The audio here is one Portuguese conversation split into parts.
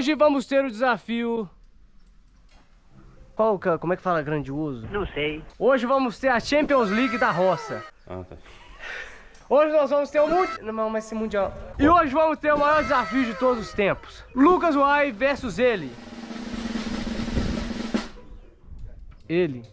Hoje vamos ter o desafio... Qual, que é- como é que fala grandioso? Não sei. Hoje vamos ter a Champions League da roça. Ah, tá. Hoje nós vamos ter o mundial. Não, mas esse mundial. E hoje vamos ter o maior desafio de todos os tempos: Lucas Uai versus ele. Ele.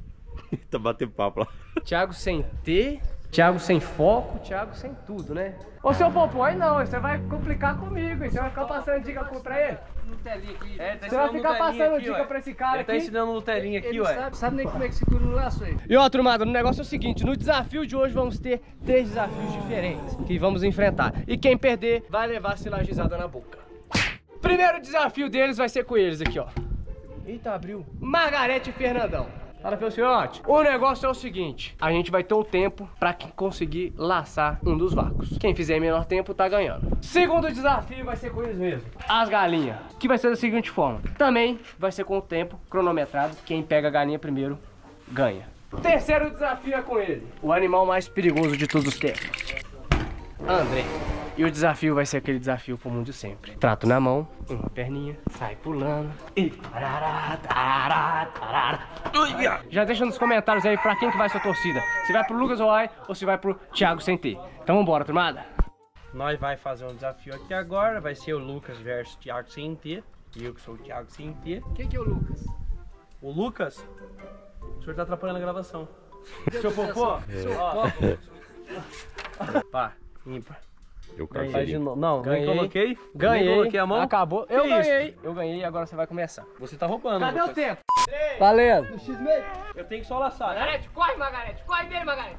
tá batendo papo lá. Thiago sem T, Thiago sem foco, Thiago sem tudo, né? Ô seu Popói, não, você vai complicar comigo, hein? você vai ficar passando dica pra ele. Nutelinha aqui. É, tá Você vai ficar passando aqui, dica ué. pra esse cara Ele tá aqui. ensinando Nutelinha aqui, Ele ué. sabe, sabe nem como é que segura no laço aí. E ó, turmada, o negócio é o seguinte: no desafio de hoje vamos ter três desafios diferentes que vamos enfrentar. E quem perder vai levar silagizada na boca. Primeiro desafio deles vai ser com eles aqui, ó. Eita, abriu. Margarete e Fernandão. Fala, Felciote. O negócio é o seguinte: a gente vai ter um tempo pra conseguir laçar um dos vácuos. Quem fizer menor tempo tá ganhando. Segundo desafio vai ser com eles mesmo: as galinhas. Que vai ser da seguinte forma: também vai ser com o tempo cronometrado. Quem pega a galinha primeiro ganha. Terceiro desafio é com ele: o animal mais perigoso de todos os tempos. André. E o desafio vai ser aquele desafio comum de sempre. Trato na mão, uma perninha, sai pulando e! Já deixa nos comentários aí pra quem que vai sua torcida. Se vai pro Lucas Oai ou se vai pro Thiago Sem T. Então vambora, turmada. Nós vai fazer um desafio aqui agora. Vai ser o Lucas versus Thiago sem T. E eu que sou o Thiago sem T. Quem que é o Lucas? O Lucas, o senhor tá atrapalhando a gravação. Seu popô? Ó. Pá, ímpar. Eu caí. novo. Não, Ganhei. nem coloquei. Ganhei. Nem coloquei a mão. Acabou. Eu Que isso? ganhei. Eu ganhei agora você vai começar. Você tá roubando. Cadê o Lucas. tempo? Valendo. Eu tenho que só laçar, né? Margarete, corre, Margarete. Corre dele, Margarete.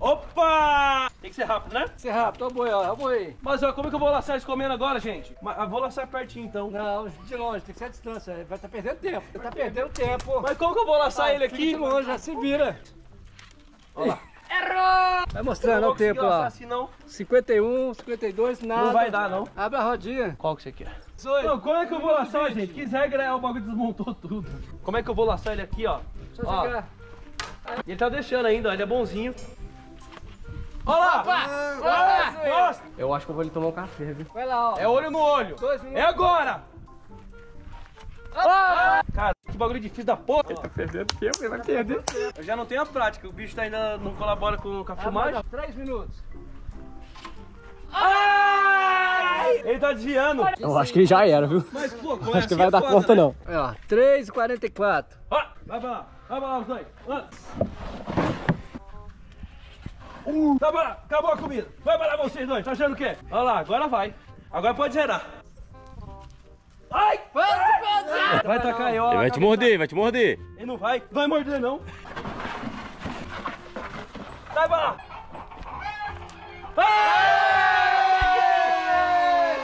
Opa! Tem que ser rápido, né? Você é rápido, ó o boi, ó, o boi. Mas ó, como é que eu vou laçar eles comendo agora, gente? Mas, eu vou laçar pertinho então. Não, de longe, tem que ser a distância. Vai estar perdendo tempo. Você tá perdendo tempo. Mas como que eu vou laçar Ah, ele aqui? de longe, já se vira. Olha lá. Errou! Vai Eu mostrando o tempo lá. assim não. 51, 52, nada. Não vai dar, não. Abre a rodinha. Qual que você quer? 18. Não, como é que eu vou laçar, gente? Que regra é o bagulho desmontou tudo. Como é que eu vou laçar ele aqui, ó? Só Ó, chegar. ele tá deixando ainda, ó, ele é bonzinho. Olha lá! Ah, Gosta! Eu acho que eu vou lhe tomar um café, viu? Vai lá, ó. É olho no olho. É agora! Ah! Cara, bagulho difícil da porra. Tá perdendo tempo, ele vai perder. Eu já não tenho a prática, o bicho tá ainda não colabora com, com a filmagem. Três minutos. Ai! Ele tá desviando. Eu acho que já era, viu? Mas, pô, como é Acho que assim vai é dar foda, conta, né? não. Aí, ó. 3 e 44. Ó, vai pra lá, vai pra lá os dois. Anda. Tá bom, acabou a comida. Vai pra lá vocês dois, tá achando o quê? Olha lá, agora vai. Agora pode zerar. Ai! Vai tacar aí, ó. Ele vai te morder, vai te morder. Ele não vai, vai morder não. Vai pra lá. Ai!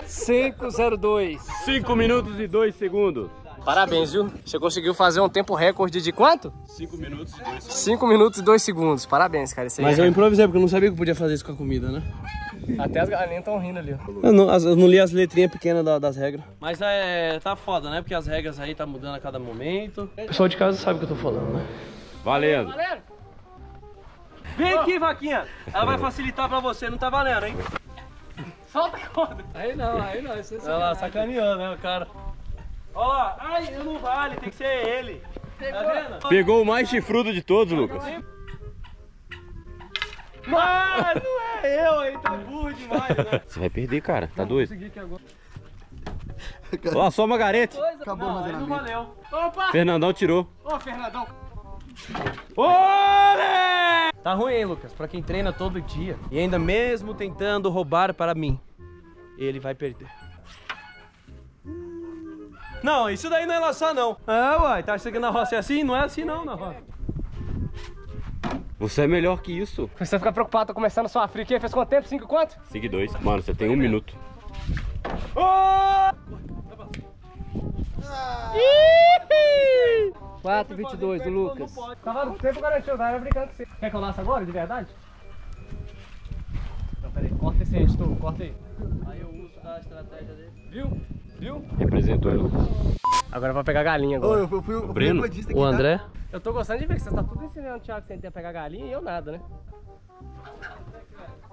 502. 5 minutos e 2 segundos. Parabéns, viu? Você conseguiu fazer um tempo recorde de quanto? 5 minutos e 2 segundos. 5 minutos e 2 segundos. Parabéns, cara. Mas é- eu improvisei porque eu não sabia que eu podia fazer isso com a comida, né? Até as galinhas estão rindo ali. ó. Eu não, eu não li as letrinhas pequenas da- das regras. Mas é. tá foda, né? Porque as regras aí tá mudando a cada momento. O pessoal de casa sabe o que eu tô falando, né? Valendo. Vem aqui, vaquinha! Ela vai facilitar pra você, não tá valendo, hein? Solta a corda. Aí não, aí não. Isso é Olha lá, sacaneando, né, o cara? Olha lá, ai, não vale, tem que ser ele. Tá vendo? Pegou o mais chifrudo de todos, Lucas. Mas não é eu, ele tá burro demais, né? Você vai perder, cara. Tá doido? Consegui aqui agora. Olha só, Margarete. Acabou Não, aí não valeu. Opa! Fernandão tirou. Ô, Fernandão. Olé! Tá ruim, hein, Lucas? Pra quem treina todo dia e ainda mesmo tentando roubar para mim, ele vai perder. Não, isso daí não é laçar, não. Ah, uai, tá achando que na roça é assim? Não é assim, não, na roça. Você é melhor que isso. Você fica preocupado, tá começando a sua friquinha. Fez quanto tempo? 5 quanto? 5 e 2. Mano, você tem um minuto. Oh! 4 e 22 do Lucas. Tava no tempo garantido, tava brincando com você. Quer que eu laço agora, de verdade? Então, peraí, corta esse aí, editor, corta aí. Aí eu uso da estratégia dele. Viu? Viu? Representou ele. Agora vai pegar galinha agora. eu fui o Breno? recordista O André? Eu tô gostando de ver que você tá tudo ensinando o Thiago sem ter pegar galinha e eu nada, né?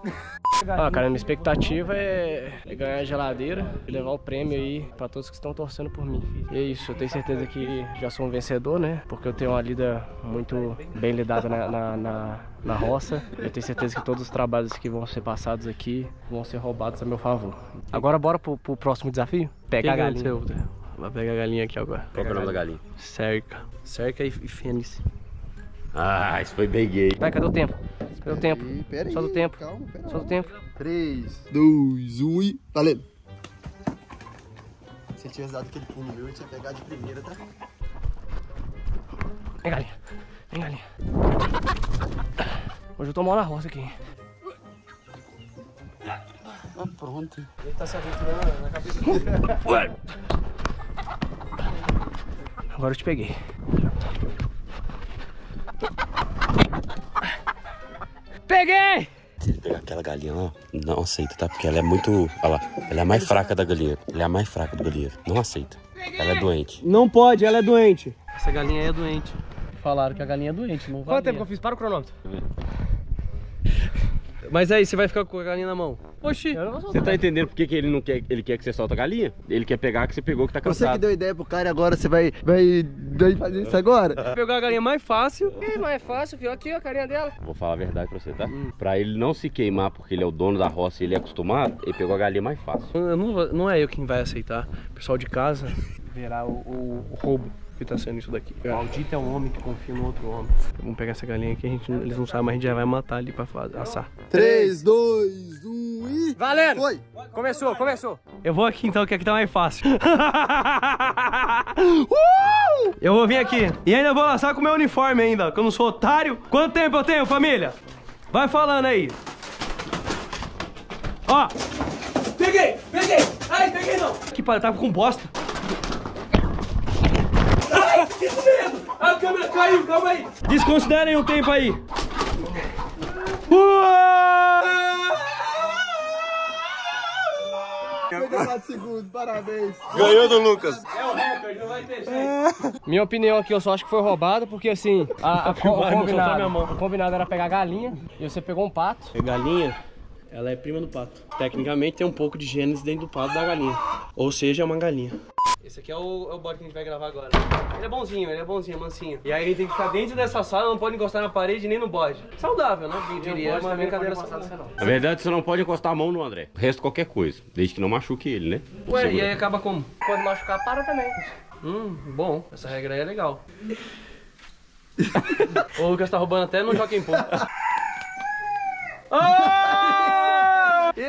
Ah, cara, minha expectativa é, é ganhar a geladeira e levar o prêmio aí pra todos que estão torcendo por mim. E é isso, eu tenho certeza que já sou um vencedor, né? Porque eu tenho uma lida muito bem lidada na, na, na, na roça. Eu tenho certeza que todos os trabalhos que vão ser passados aqui vão ser roubados a meu favor. Agora bora pro, pro próximo desafio? Pegar a galinha. Vai pegar a galinha aqui agora. Qual é o nome da galinha? Cerca. Cerca e, e fênix. Ah, isso foi bem gay. Vai, cadê o tempo? Cadê o tempo? Ih, pera aí. Só do tempo. Calma, pera Só do tempo. 3, 2, 1 e. Valendo! Se eu tivesse dado aquele pulo meu, eu tinha pegado de primeira, tá? Vem, galinha. Vem, galinha. Hoje eu tô mal na roça aqui. Ah, pronto. Ele tá se aventurando na cabeça Agora eu te peguei. Peguei! Se ele pegar aquela galinha lá, não aceita, tá? Porque ela é muito. Olha lá, ela é a mais fraca da galinha. Ela é a mais fraca do galinheiro. Não aceita. Ela é doente. Não pode, ela é doente. Essa galinha é doente. Falaram que a galinha é doente, não Quanto tempo que eu fiz? Para o cronômetro. Mas aí, você vai ficar com a galinha na mão. Oxi. Não Você tá entendendo por que, que ele não quer, ele quer que você solta a galinha? Ele quer pegar a que você pegou que tá Você que cansado. deu ideia pro cara e agora você vai, vai, vai fazer isso agora? Pegar a galinha mais fácil. Ih, mas é fácil, viu? Aqui ó, a carinha dela. Vou falar a verdade pra você, tá? Hum. Pra ele não se queimar porque ele é o dono da roça e ele é acostumado, ele pegou a galinha mais fácil. Não, vou- não é eu quem vai aceitar. O pessoal de casa verá o, o- o roubo que tá sendo isso daqui. Maldito é um homem que confia no outro homem. Vamos pegar essa galinha aqui, a gente, eles não sabem, mas a gente já vai matar ali pra fa- assar. 3, 2, 1 e. Valendo! Foi! Começou, começou. Eu vou aqui então, que aqui tá mais fácil. Uh! Eu vou vir aqui. E ainda vou lançar com o meu uniforme ainda, que eu não sou otário. Quanto tempo eu tenho, família? Vai falando aí. Ó. Peguei, peguei. Ai, peguei não. Que pariu, tava com bosta. Que medo. A câmera caiu, calma aí. Desconsiderem o tempo aí. Uou! 54 segundos, parabéns! Ganhou do Lucas. É o recorde, não vai ter jeito. Minha opinião aqui, eu só acho que foi roubado, porque assim, a, a, vou soltar combinado, minha mão. o combinado era pegar a galinha e você pegou um pato. A galinha, ela é prima do pato. Tecnicamente tem um pouco de genes dentro do pato da galinha. Ou seja, é uma galinha. Esse aqui é o, é o bode que a gente vai gravar agora. Ele é bonzinho, ele é bonzinho, mansinho. E aí gente tem que ficar dentro dessa sala, não pode encostar na parede nem no bode. Saudável, né? Eu diria, é uma brincadeira saudável. Na verdade, você não pode encostar a mão no André. O resto, qualquer coisa. Desde que não machuque ele, né? Ué, Segura. e aí acaba como? Quando machucar, para também. Hum, bom, essa regra aí é legal. o Lucas tá roubando até no Joaquim Pô.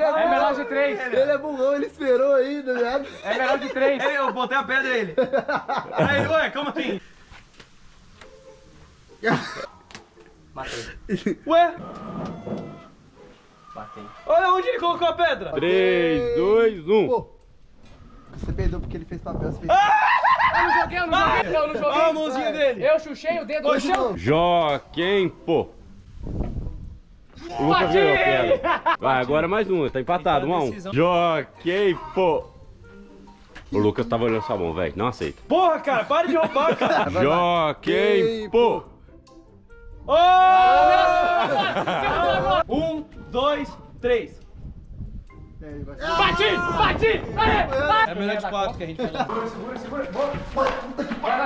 É melhor de três. Ele é burrão, ele esperou ainda, né? É melhor de três. Eu botei a pedra ele. Aí, ué, como assim? Matei. Ué, Batei. olha onde ele colocou a pedra. 3, 2, 1. Pô, você perdeu porque ele fez papel. Você fez... Eu não joguei, eu não joguei, eu não joguei. Olha a mãozinha dele. Eu chuchei o dedo no chão. Joaquim, pô. O Lucas ganhou a pedra. Vai, agora mais um. Tá empatado, um a um. Joaquim, pô. O Lucas tava olhando sua mão, velho. Não aceita. Porra, cara, para de roubar, cara. Joaquim, pô. Um, dois, três. Bati, bati. Aê, É melhor de quatro que a gente vai lá.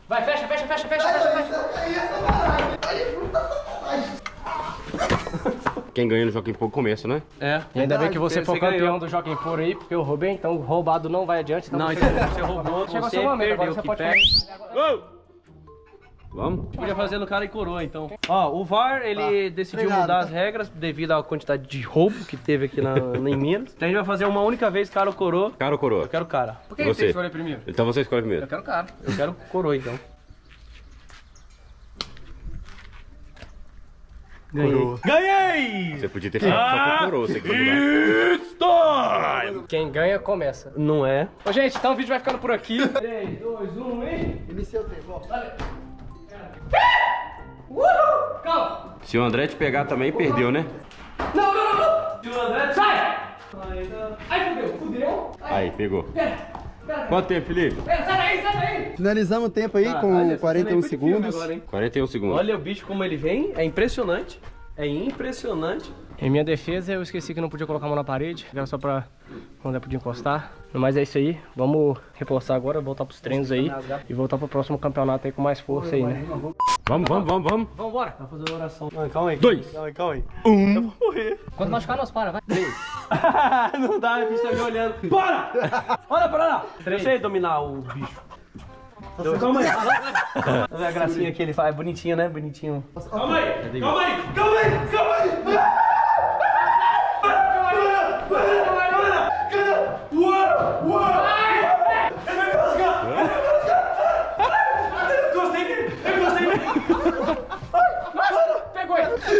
Vai, fecha, fecha, fecha, fecha, fecha, fecha. Quem ganha no Joaquim Pô começa, né? É. E ainda bem que você foi ganhou. campeão do Joaquim Por aí, porque eu roubei, então roubado não vai adiante. Então Não, você... então você roubou, Chegou você seu momento, agora perdeu, você que pode pega. Vamos? Podia fazer no cara e coroa, então. Ó, o VAR, ele decidiu Obrigado, mudar tá? as regras devido à quantidade de roubo que teve aqui na, na- em Minas. Então a gente vai fazer uma única vez cara ou coroa. Cara ou coroa? Eu quero cara. Por que Você. que escolher primeiro? Então você escolhe Eu primeiro. quero cara. Eu quero coroa, então. Ganhei. Ganhei! Você podia ter ficado só com coroa, você quer mudar. Quem ganha, começa. Não é. Ô, gente, então o vídeo vai ficando por aqui. 3, 2, 1 e... Iniciei o tempo, ó. Uhul! Calma! Se o André te pegar também, perdeu, né? Não, não, não, não! Sai! Ai, fudeu, fudeu! Aí, pegou. Pera, pera, Quanto tempo, Felipe? pera, sai daí, sai daí! Finalizamos o tempo aí Ah, com olha, 41 você lembra de filme segundos. agora, hein? 41 segundos. Olha o bicho como ele vem, é impressionante. É impressionante. Em minha defesa, eu esqueci que não podia colocar a mão na parede, era só pra quando eu podia encostar. Mas é isso aí, vamos reforçar agora, voltar pros treinos aí e voltar pro próximo campeonato aí com mais força aí, né? Vamos, vamos, vamos, vamos. Vambora! Vai fazer uma oração. Não, calma aí. Dois. Calma aí, calma aí. Um. Eu vou morrer. Quando machucar, nós para, vai. não dá, o bicho tá me olhando. Bora! Olha pra lá! Eu sei dominar o bicho. Então, calma aí. Olha a gracinha que ele faz. Bonitinho, né? Bonitinho. Calma aí, calma aí, calma aí, calma aí.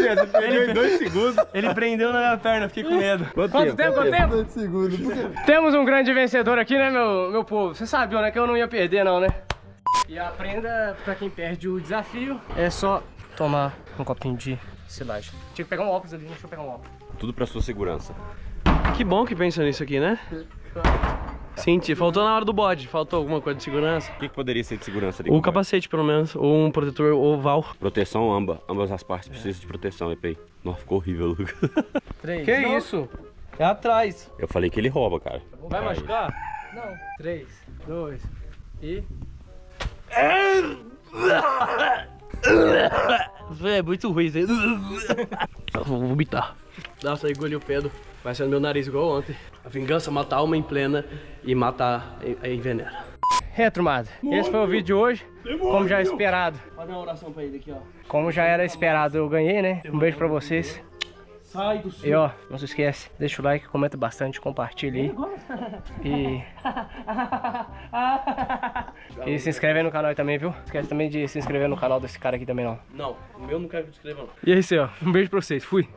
Ele! Ele, dois segundos. Ele prendeu na minha perna, fiquei com medo. Quanto tempo, quanto tempo? Dois segundos. Temos um grande vencedor aqui, né, meu, meu povo? Você sabia, né, que eu não ia perder, não, né? E aprenda, pra quem perde o desafio, é só tomar um copinho de silagem. Tinha que pegar um óculos ali, deixa eu pegar um óculos. Tudo pra sua segurança. Que bom que pensa nisso aqui, né? Senti, faltou na hora do bode. Faltou alguma coisa de segurança. O que, que poderia ser de segurança ali? O capacete, pelo menos. Ou um protetor oval. Proteção, ambas. Ambas as partes precisam de proteção, EPI. Nossa, ficou horrível, Lucas. Três. Que não, isso? É atrás. Eu falei que ele rouba, cara. Vai machucar? Não. Três, dois e... É muito ruim isso aí. Vou vomitar. Nossa, eu engoli o pedo. Vai ser no meu nariz igual ontem. A vingança mata a alma em plena e mata a envenena. Retromado, esse foi o vídeo de hoje, como já esperado. Fazer uma oração pra ele aqui, ó. Como já era esperado, eu ganhei, né? Um beijo pra vocês. Sai do E ó, não se esquece, deixa o like, comenta bastante, compartilha aí. E... e se inscreve aí no canal aí também, viu? Não esquece também de se inscrever no canal desse cara aqui também não. Não, o meu não quero que tu escreva, não. E é isso aí, ó. Um beijo pra vocês. Fui.